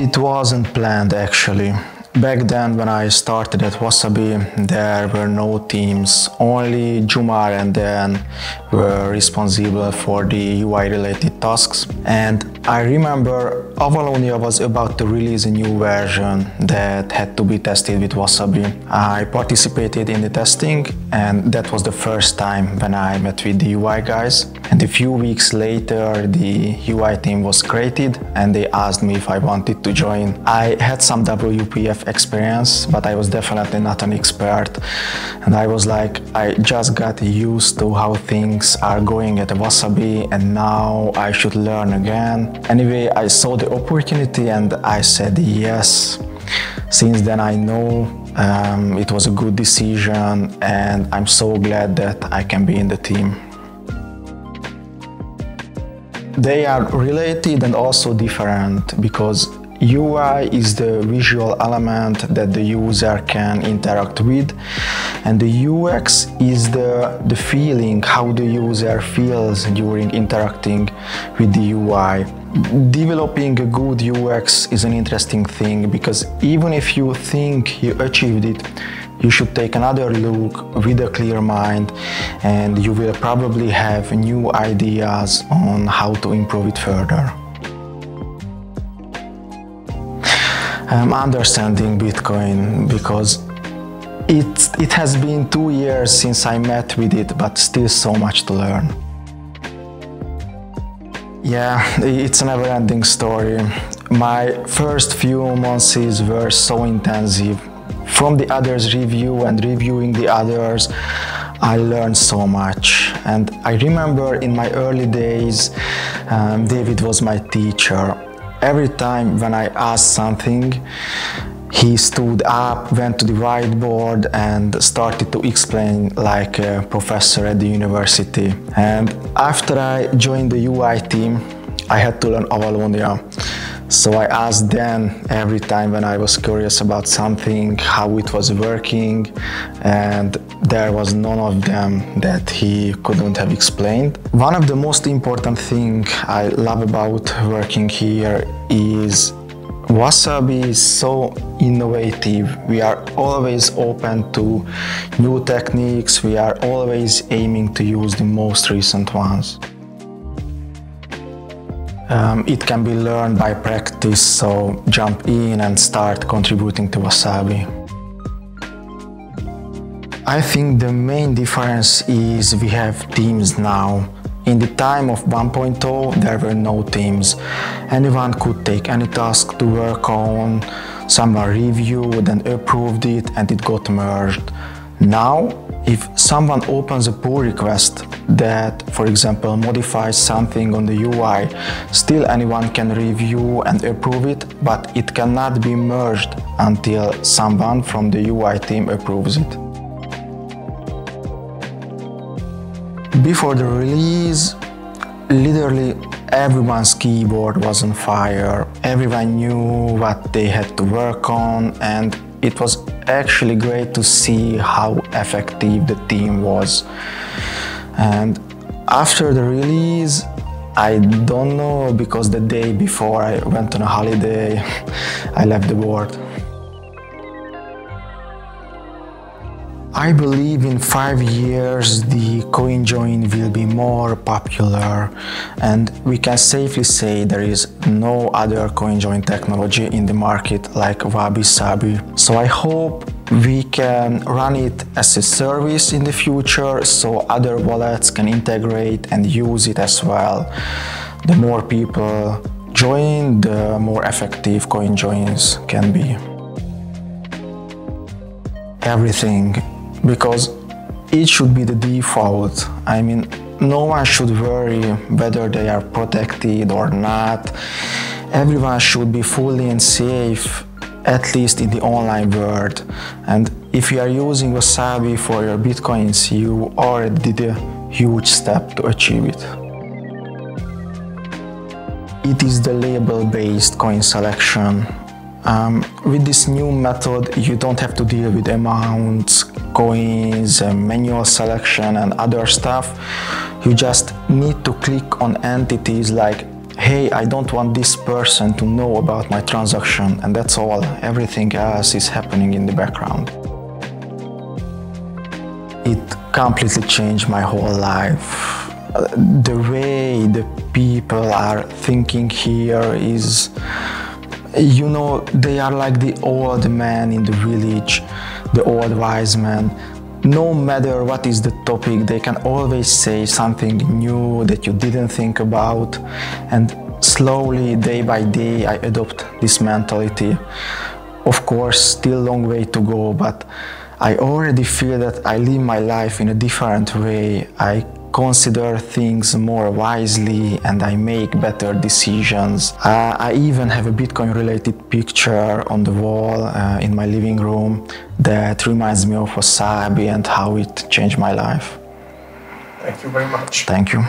It wasn't planned actually. Back then, when I started at Wasabi, there were no teams. Only Jumar and Dan were responsible for the UI related tasks. And I remember Avalonia was about to release a new version that had to be tested with Wasabi. I participated in the testing, and that was the first time when I met with the UI guys. And a few weeks later, the UI team was created and they asked me if I wanted to join. I had some WPF experience, but I was definitely not an expert. And I was like, I just got used to how things are going at Wasabi and now I should learn again. Anyway, I saw the opportunity and I said yes. Since then, I know um, it was a good decision and I'm so glad that I can be in the team. They are related and also different because UI is the visual element that the user can interact with and the UX is the, the feeling how the user feels during interacting with the UI. Developing a good UX is an interesting thing because even if you think you achieved it, you should take another look with a clear mind and you will probably have new ideas on how to improve it further. I'm understanding Bitcoin because it, it has been two years since I met with it, but still so much to learn. Yeah, it's a never ending story. My first few months were so intensive from the others' review and reviewing the others, I learned so much. And I remember in my early days, um, David was my teacher. Every time when I asked something, he stood up, went to the whiteboard and started to explain like a professor at the university. And after I joined the UI team, I had to learn Avalonia. So I asked them every time when I was curious about something, how it was working, and there was none of them that he couldn't have explained. One of the most important thing I love about working here is Wasabi is so innovative. We are always open to new techniques. We are always aiming to use the most recent ones. Um, it can be learned by practice, so jump in and start contributing to Wasabi. I think the main difference is we have teams now. In the time of 1.0, there were no teams. Anyone could take any task to work on, someone reviewed and approved it, and it got merged. Now, if someone opens a pull request that, for example, modifies something on the UI, still anyone can review and approve it, but it cannot be merged until someone from the UI team approves it. Before the release, literally everyone's keyboard was on fire. Everyone knew what they had to work on and it was actually great to see how effective the team was. And after the release, I don't know because the day before I went on a holiday, I left the board. I believe in five years the CoinJoin will be more popular and we can safely say there is no other CoinJoin technology in the market like WabiSabi. So I hope we can run it as a service in the future so other wallets can integrate and use it as well. The more people join, the more effective CoinJoins can be. Everything because it should be the default. I mean, no one should worry whether they are protected or not. Everyone should be fully and safe, at least in the online world. And if you are using Wasabi for your bitcoins, you already did a huge step to achieve it. It is the label-based coin selection. Um, with this new method, you don't have to deal with amounts, coins, manual selection and other stuff. You just need to click on entities like hey, I don't want this person to know about my transaction, and that's all. Everything else is happening in the background. It completely changed my whole life. The way the people are thinking here is, you know, they are like the old man in the village, the old wise man no matter what is the topic, they can always say something new that you didn't think about. And slowly, day by day, I adopt this mentality. Of course, still long way to go, but I already feel that I live my life in a different way. I consider things more wisely and I make better decisions. Uh, I even have a Bitcoin related picture on the wall uh, in my living room that reminds me of Wasabi and how it changed my life. Thank you very much. Thank you.